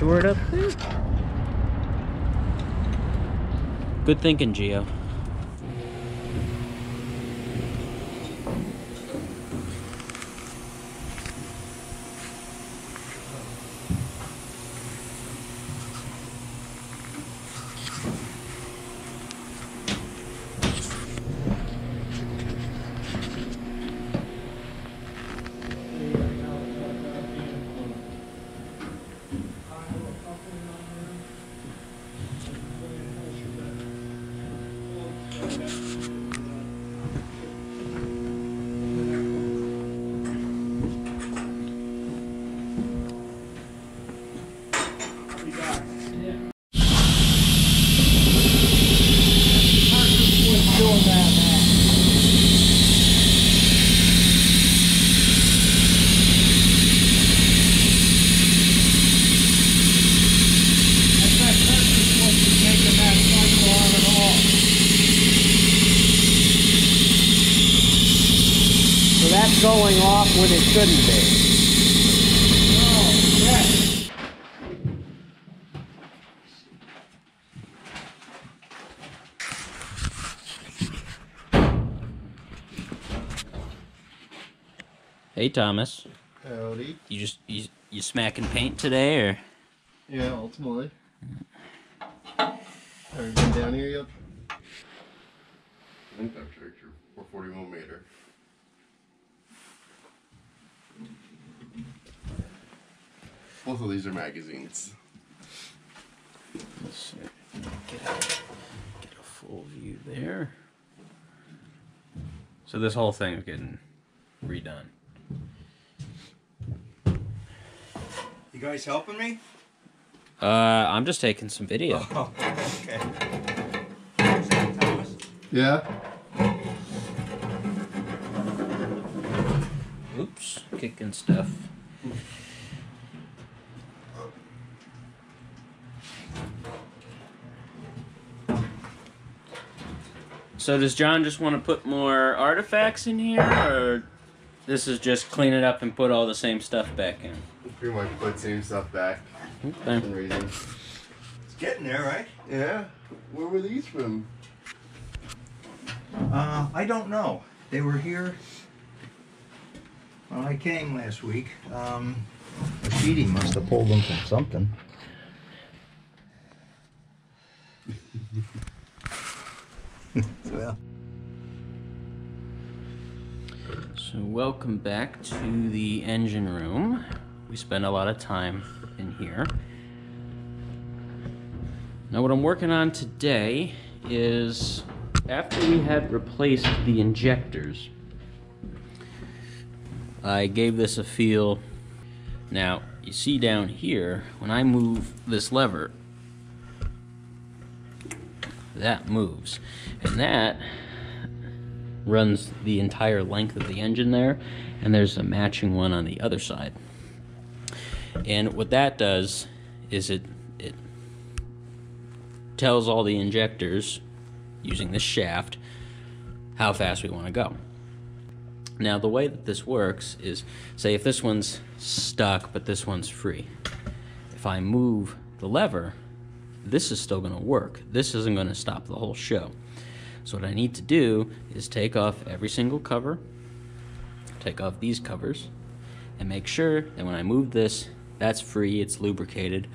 short up there. Good thinking, Geo. So that's going off when it shouldn't be. Hey Thomas, Howdy. you just you, you smacking paint today or? Yeah, ultimately. Have you been down here yet? I think that picture, 440 millimeter. Both of these are magazines. Let's. Get a, get a full view there. So this whole thing is getting redone. You guys helping me? Uh, I'm just taking some video. Oh, okay. Is that Thomas? Yeah. Oops, kicking stuff. So does John just want to put more artifacts in here, or this is just clean it up and put all the same stuff back in? Pretty much put same stuff back. Okay. for reason. It's getting there, right? Yeah. Where were these from? Uh, I don't know. They were here when I came last week. Um, Sheedy must have pulled them from something. So welcome back to the engine room. We spend a lot of time in here. Now what I'm working on today is after we had replaced the injectors, I gave this a feel. Now, you see down here, when I move this lever, that moves. And that runs the entire length of the engine there, and there's a matching one on the other side. And what that does is it it tells all the injectors using this shaft how fast we want to go. Now the way that this works is say if this one's stuck but this one's free. If I move the lever, this is still going to work. This isn't going to stop the whole show. So what I need to do is take off every single cover, take off these covers, and make sure that when I move this, that's free, it's lubricated,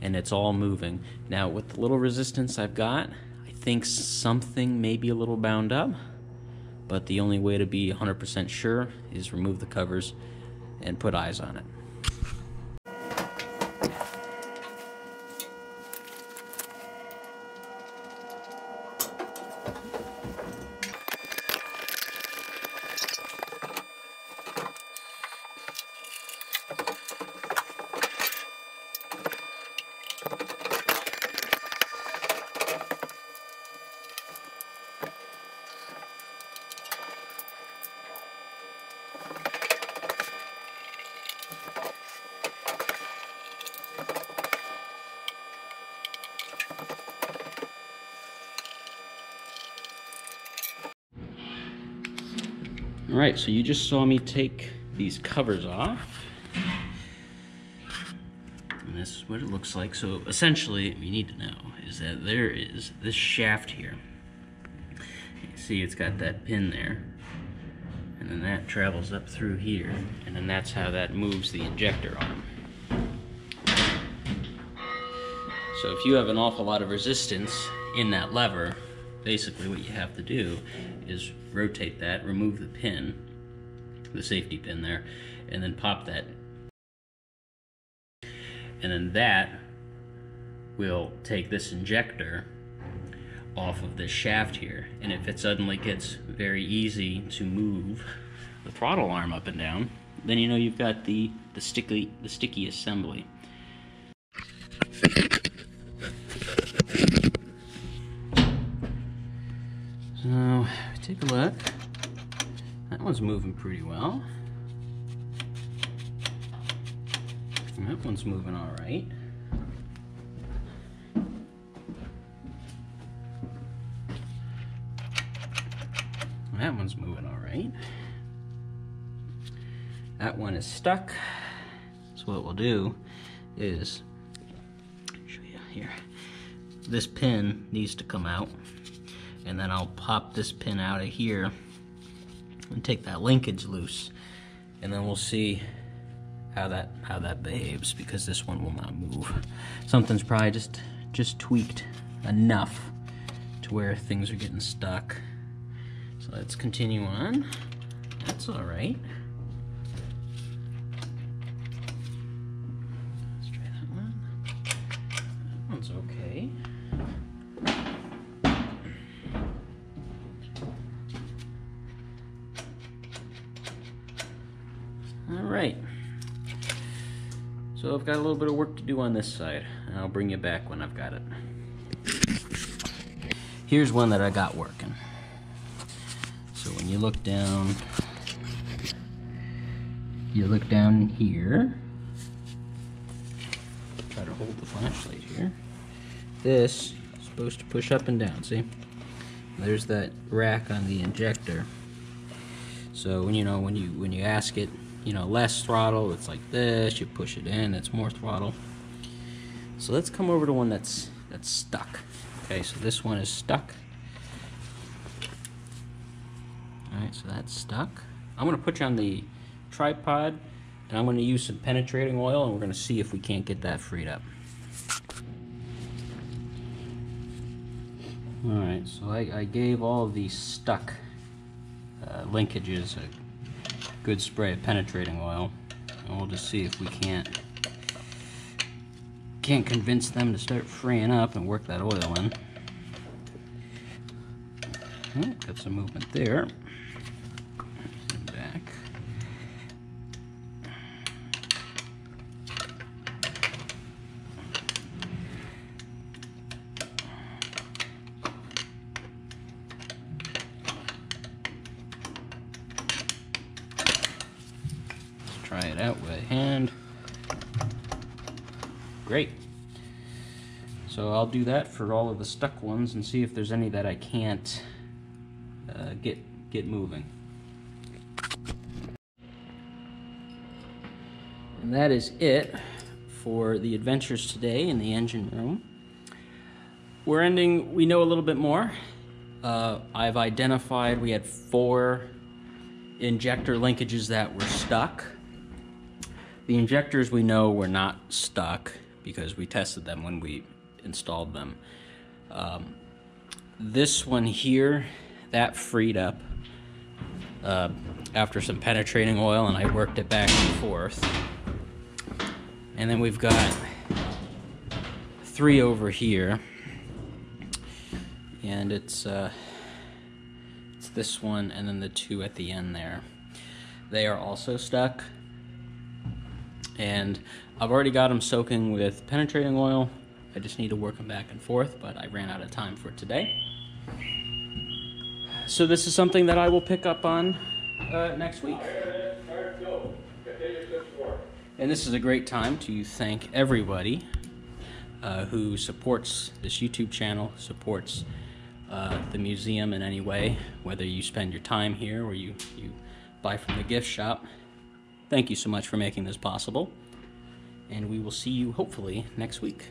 and it's all moving. Now with the little resistance I've got, I think something may be a little bound up, but the only way to be 100% sure is remove the covers and put eyes on it. All right, so you just saw me take these covers off. And this is what it looks like. So essentially, what you need to know is that there is this shaft here. You see, it's got that pin there. And then that travels up through here. And then that's how that moves the injector arm. So if you have an awful lot of resistance in that lever, basically what you have to do is rotate that, remove the pin, the safety pin there, and then pop that. And then that will take this injector off of this shaft here. And if it suddenly gets very easy to move the throttle arm up and down, then you know you've got the, the sticky the sticky assembly. Take a look. That one's moving pretty well. And that one's moving all right. That one's moving all right. That one is stuck. So what we'll do is show you here. This pin needs to come out and then I'll pop this pin out of here and take that linkage loose. And then we'll see how that how that behaves because this one will not move. Something's probably just just tweaked enough to where things are getting stuck. So let's continue on. That's all right. Let's try that one. That one's okay So I've got a little bit of work to do on this side. and I'll bring you back when I've got it. Here's one that I got working. So when you look down, you look down here. Try to hold the flashlight here. This is supposed to push up and down, see? There's that rack on the injector. So when you know when you when you ask it, you know, less throttle, it's like this, you push it in, it's more throttle. So let's come over to one that's that's stuck. Okay, so this one is stuck. Alright, so that's stuck. I'm gonna put you on the tripod and I'm gonna use some penetrating oil and we're gonna see if we can't get that freed up. Alright, so I, I gave all these stuck uh, linkages a good spray of penetrating oil and we'll just see if we can't can't convince them to start freeing up and work that oil in. Got some movement there. So I'll do that for all of the stuck ones and see if there's any that I can't uh, get get moving. And that is it for the adventures today in the engine room. We're ending, we know a little bit more. Uh, I've identified we had four injector linkages that were stuck. The injectors we know were not stuck because we tested them when we installed them. Um, this one here, that freed up uh, after some penetrating oil and I worked it back and forth. And then we've got three over here. And it's uh, it's this one and then the two at the end there. They are also stuck. And I've already got them soaking with penetrating oil. I just need to work them back and forth, but I ran out of time for today. So this is something that I will pick up on uh, next week. And this is a great time to thank everybody uh, who supports this YouTube channel, supports uh, the museum in any way, whether you spend your time here or you, you buy from the gift shop. Thank you so much for making this possible. and we will see you hopefully next week.